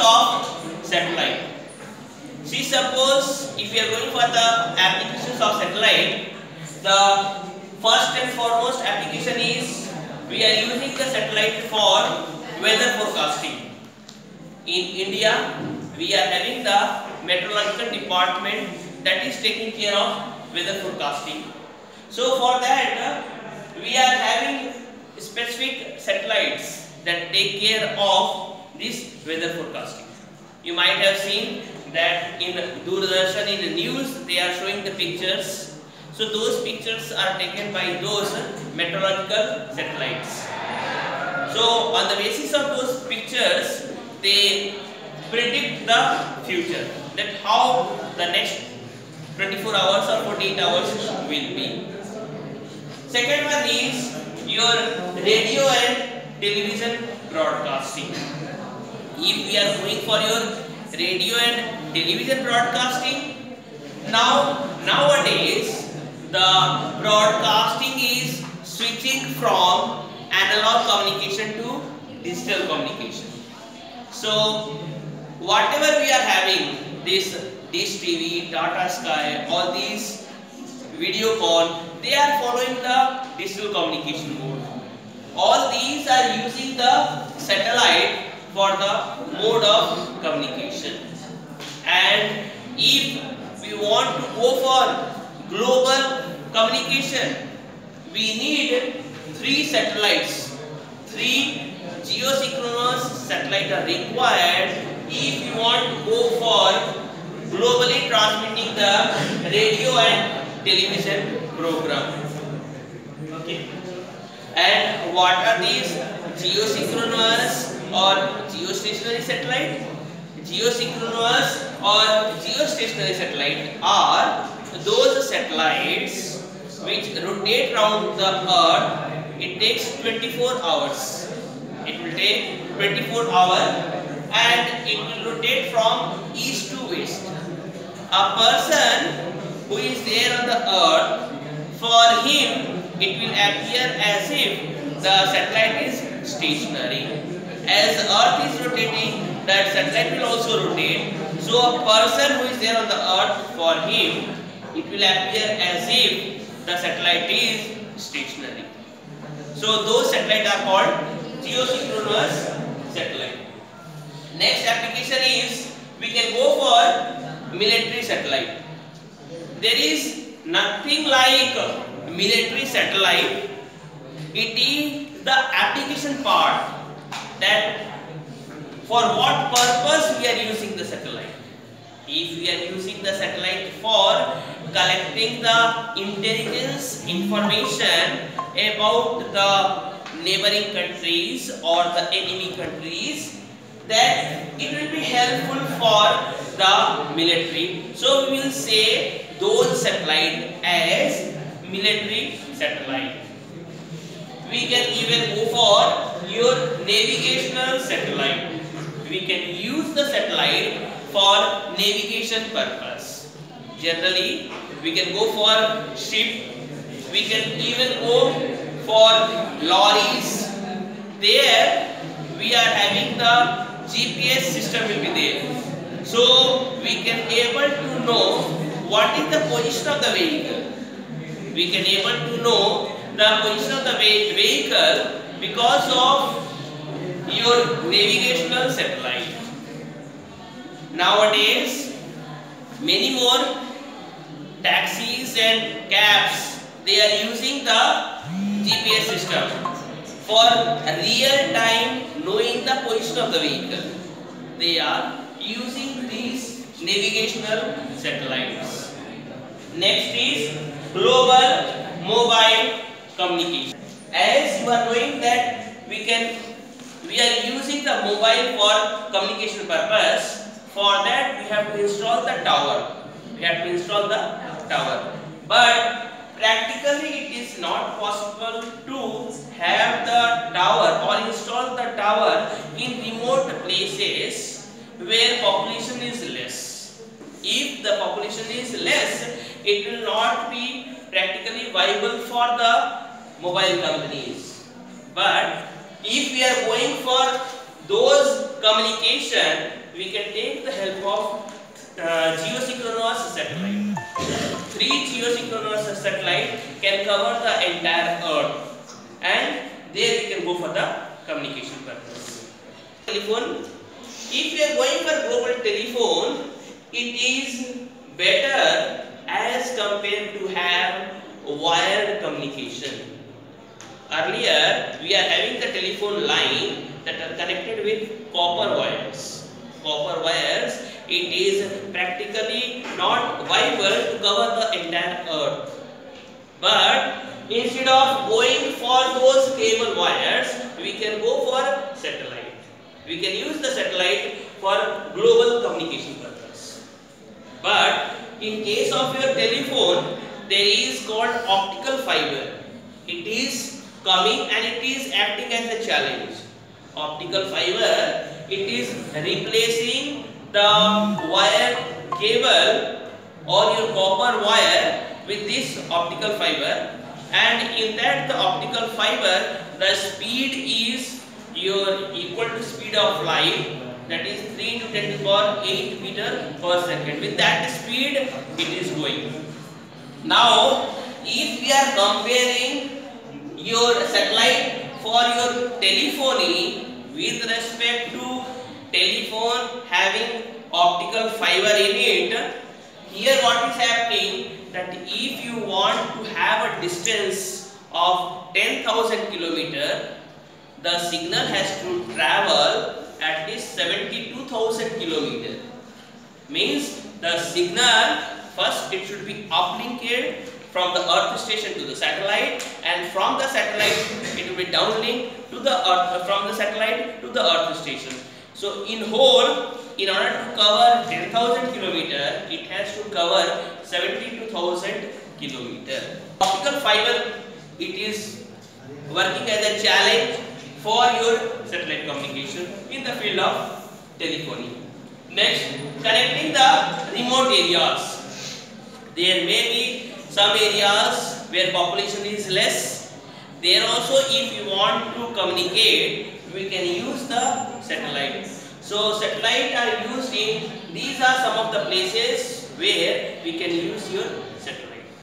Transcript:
of satellite. See suppose if we are going for the applications of satellite, the first and foremost application is we are using the satellite for weather forecasting. In India, we are having the meteorological department that is taking care of weather forecasting. So for that, we are having specific satellites that take care of this weather forecasting. You might have seen that in Doordarshan in the news they are showing the pictures. So those pictures are taken by those meteorological satellites. So on the basis of those pictures they predict the future that how the next 24 hours or 48 hours will be. Second one is your radio and television broadcasting. If we are going for your radio and television broadcasting, now nowadays the broadcasting is switching from analog communication to digital communication. So whatever we are having this Dish TV, Tata Sky, all these Videocon, they are following the digital communication mode. All these are using the satellite for the mode of communication. And if we want to go for global communication, we need three satellites. Three geosynchronous satellites are required if you want to go for globally transmitting the radio and television program. Okay. And what are these geosynchronous or geostationary satellite? Geosynchronous or geostationary satellite are those satellites which rotate around the earth. It takes 24 hours. It will take 24 hours and it will rotate from east to west. A person who is there on the earth, for him it will appear as if the satellite is stationary. As earth is rotating, that satellite will also rotate. So a person who is there on the earth, for him it will appear as if the satellite is stationary. So those satellites are called geosynchronous satellite. Next application is we can go for military satellite. There is nothing like military satellite. It is the application part that for what purpose we are using the satellite. If we are using the satellite for collecting the intelligence information about the neighboring countries or the enemy countries that it will be helpful for the military. So we will say those satellite as military satellite. We can even go for your navigational satellite. We can use the satellite for navigation purpose. Generally, we can go for ship. We can even go for lorries. There, we are having the GPS system will be there. So we can able to know what is the position of the vehicle. We can able to know the position of the vehicle because of your navigational satellite. Nowadays, many more taxis and cabs they are using the GPS system for real time knowing the position of the vehicle. They are using these navigational satellites. Next is global mobile communication. As you are knowing that we can we are using the mobile for communication purpose. For that we have to install the tower. We have to install the tower. But practically it is not possible to have the tower or install the tower in remote places where population is less. If the population is less, it will not be practically viable for the mobile companies. But if we are going for those communication, we can take the help of uh, geosynchronous satellite. Three geosynchronous satellite can cover the entire earth and there we can go for the communication purpose. Telephone. If we are going for global telephone, it is better as compared to have wired communication. Earlier, we are having the telephone line that are connected with copper wires. Copper wires, it is practically not viable to cover the entire earth. But instead of going for those cable wires, we can go for satellite. We can use the satellite for global communication purpose. But in case of your telephone, there is called optical fiber. It is coming and it is acting as a challenge. Optical fiber, it is replacing the wire cable or your copper wire with this optical fiber. And in that the optical fiber the speed is your equal to speed of light that is 3 to 10 to the power 8 meter per second. With that speed it is going. Now if we are comparing your satellite for your telephony with respect to telephone having optical fiber in it. Here what is happening that if you want to have a distance of 10,000 kilometer the signal has to travel at least 72,000 kilometer. Means the signal first it should be uplinked from the earth station to the satellite and from the satellite it will be downlink to the earth uh, from the satellite to the earth station. So in whole in order to cover 10000 kilometer it has to cover 72000 kilometer. Optical fiber it is working as a challenge for your satellite communication in the field of telephony. Next connecting the remote areas. There may be some areas where population is less there also if you want to communicate we can use the satellite. So satellite are used in these are some of the places where we can use your